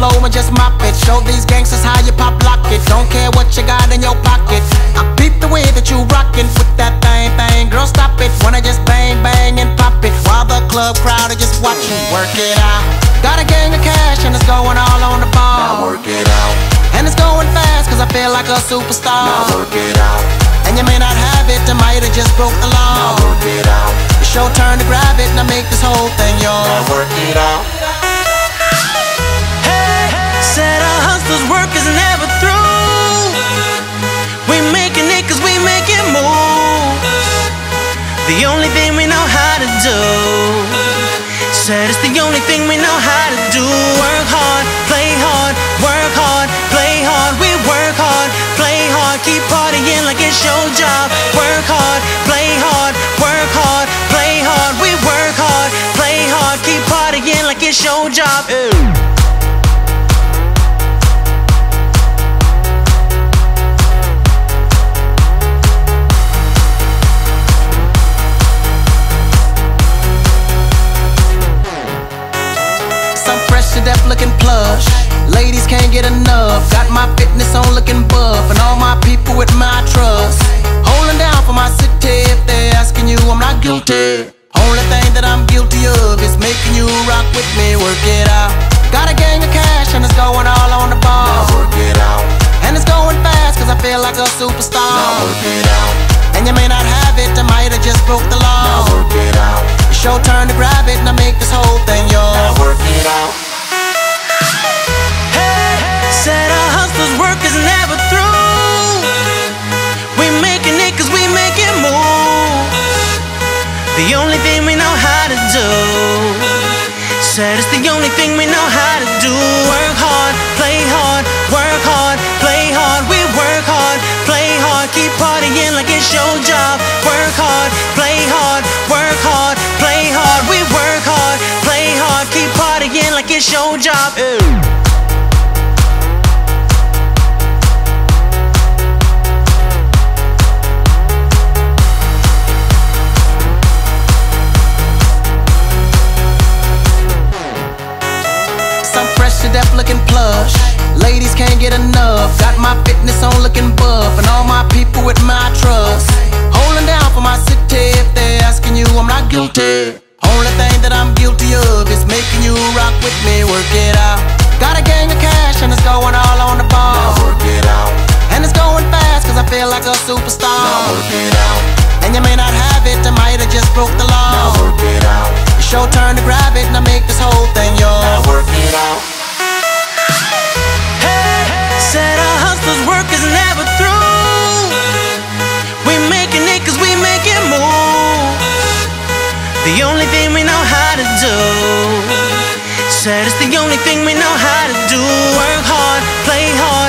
flow and just mop it. Show these gangsters how you pop lock it. Don't care what you got in your pocket. I peep the way that you rockin' with that thing, thing. Girl, stop it. Wanna just bang, bang and pop it. While the club crowd are just watching. Work it out. Got a gang of cash and it's going all on the ball. Now work it out. And it's going fast cause I feel like a superstar. Now work it out. And you may not have it, I might have just broke the law. Now work it out. It's your turn to grab it and I make this whole thing yours. Now work it out. The only thing we know how to do. Said it's the only thing we know how to do. Work hard, play hard, work hard, play hard. We work hard, play hard, keep partying like it's your job. Work hard, play hard, work hard, play hard. We work hard, play hard, keep partying like it's your job. Some fresh to death looking plush. Ladies can't get enough. Got my fitness on looking buff. And all my people with my trust. Holding down for my city. If they're asking you, I'm not guilty. Only thing that I'm guilty of is making you rock with me. Work it out. Got a gang of cash and it's going all on the Now ball. work it out. And it's going fast cause I feel like a superstar. Now work it out. And you may not have it, I might have just broke the law. Now work it out. It's your turn to grab it and I make this whole thing Now Hey, said our hustlers' work is never through. We making we making moves. The only thing we know how to do. Said it's the only thing we know how to do. Work hard, play hard, work hard, play hard. We work hard, play hard, keep partying it's your job. Ew. Some fresh to death looking plush. Ladies can't get enough. Got my fitness on looking buff. And all my people with my trust. Holding down for my city. If they're asking you, I'm not guilty. A Now work it out. And you may not have it, I might have just broke the law. Now work it out. It's your turn to grab it and I make this whole thing yours. Now work it out. Hey, said our hustlers' work is never through. We making it we making moves. The only thing we know how to do. Said it's the only thing we know how to do. Work hard, play hard,